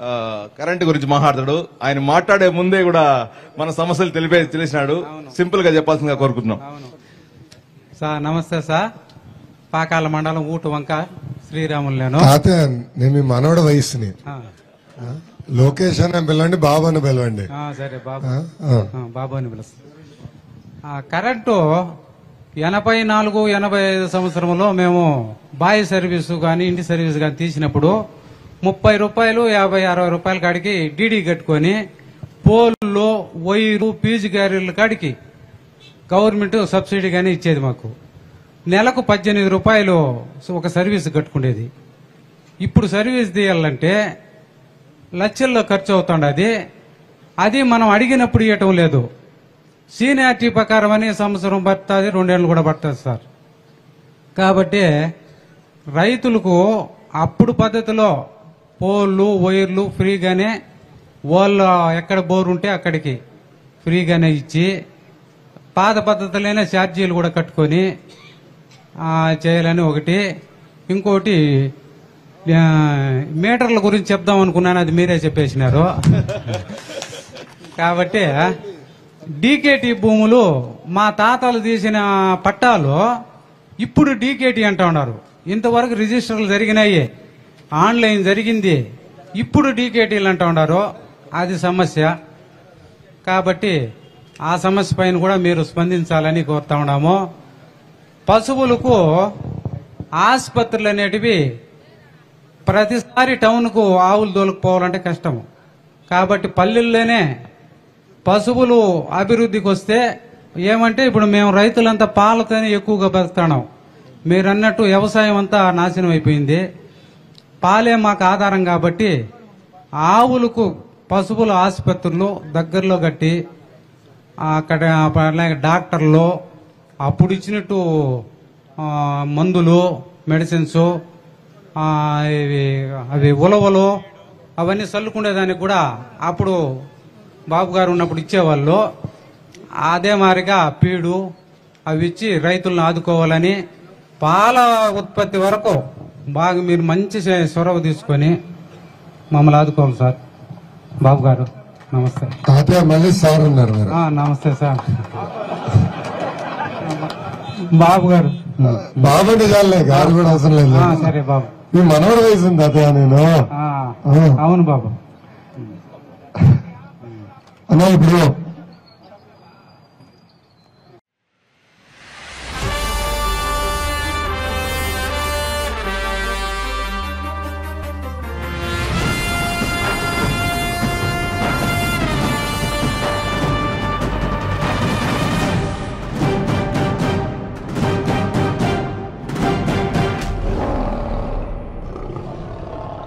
ఆ, కరెంట్ గురించి మాట్లాడతాడు. ఆయన మాట్లాడే ముందే కూడా మన సమస్యలు తెలిపే తెలిసినాడు. సింపుల్గా చెప్పాల్సిందిగా కోరుకుంటున్నాం. సార్ నమస్తే సార్. పాకాల మండలం ఊటు వంక శ్రీరాములు నేను నేను మీ మనవడ వయసుని ఆ, లోకేష్ అని పిలవండి బాబు అని పిలవండి. ఆ, సరే బాబు. బాబు అని పిలుస్తా ఆ, కరెంటు ఎనభై నాలుగు ఎనభై ఐదు సంవత్సరంలో మేము బాయ్ సర్వీసు కానీ ఇంటి సర్వీస్ కానీ తీసినప్పుడు ముప్పై రూపాయలు యాభై అరవై రూపాయల కాడికి డీడీ కట్టుకొని పోల్లో వైరు పీజు గారీల కాడికి గవర్నమెంట్ సబ్సిడీ కానీ ఇచ్చేది మాకు. నెలకు పద్దెనిమిది రూపాయలు ఒక సర్వీస్ కట్టుకునేది ఇప్పుడు సర్వీస్ తీయాలంటే లక్షల్లో ఖర్చు అవుతుండది అది. మనం అడిగినప్పుడు ఇవ్వటం లేదు. సీనియారిటీ ప్రకారం అని సంవత్సరం పడుతుంది రెండేళ్ళు కూడా పడుతుంది సార్. కాబట్టి రైతులకు అప్పుడు పద్ధతిలో పోళ్ళు వైర్లు ఫ్రీగానే వాళ్ళు ఎక్కడ బోర్ ఉంటే అక్కడికి ఫ్రీగానే ఇచ్చి పాత పద్ధతిలోనే ఛార్జీలు కూడా కట్టుకొని చేయాలని ఒకటి. ఇంకోటి మీటర్ల గురించి చెప్దాం అనుకున్నాను అది మీరే చెప్పేసినారు. కాబట్టి డీకేటీ భూములు మా తాతలు తీసిన పట్టాలు ఇప్పుడు డీకేటీ అంటా ఉన్నారు. ఇంతవరకు రిజిస్టర్లు జరిగినాయి. ఆన్లైన్ జరిగింది. ఇప్పుడు డీకేటీలు అంటూ ఉన్నారు అది సమస్య. కాబట్టి ఆ సమస్య పైన కూడా మీరు స్పందించాలని కోరుతా ఉన్నాము. పశువులకు ఆసుపత్రులు అనేటివి ప్రతిసారి టౌన్కు ఆవులు తోలుకుపోవాలంటే కష్టం. కాబట్టి పల్లెల్లోనే పశువులు అభివృద్ధికి వస్తే ఏమంటే ఇప్పుడు మేము రైతులంతా పాలతోనే ఎక్కువగా బతుకుతున్నాం. మీరు అన్నట్టు వ్యవసాయం అంతా నాశనం అయిపోయింది. పాలే మాకు ఆధారం కాబట్టి ఆవులకు పశువుల ఆసుపత్రులు దగ్గరలో కట్టి అక్కడ డాక్టర్లు అప్పుడు ఇచ్చినట్టు మందులు మెడిసిన్స్ ఇవి అవి ఉలవలు అవన్నీ చల్లుకునేదానికి కూడా అప్పుడు బాబు గారు ఉన్నప్పుడు ఇచ్చేవాళ్ళు. అదే మారిగా పీడు అవి ఇచ్చి రైతులను ఆదుకోవాలని పాల ఉత్పత్తి వరకు బాగా మీరు మంచి చొరవ తీసుకొని మమ్మల్ని ఆదుకోవాలి సార్. బాబు గారు నమస్తే. తాతయ్య మళ్ళీ సార్ ఉన్నారు మీరు. నమస్తే సార్. బాబు గారు. బాబు అంటే చాలే గారు కూడా అవసరం లేదు. సరే బాబు. మీ మనవడ వయసు తాతయ్య నేను. అవును బాబు. అన్నా ఇప్పుడు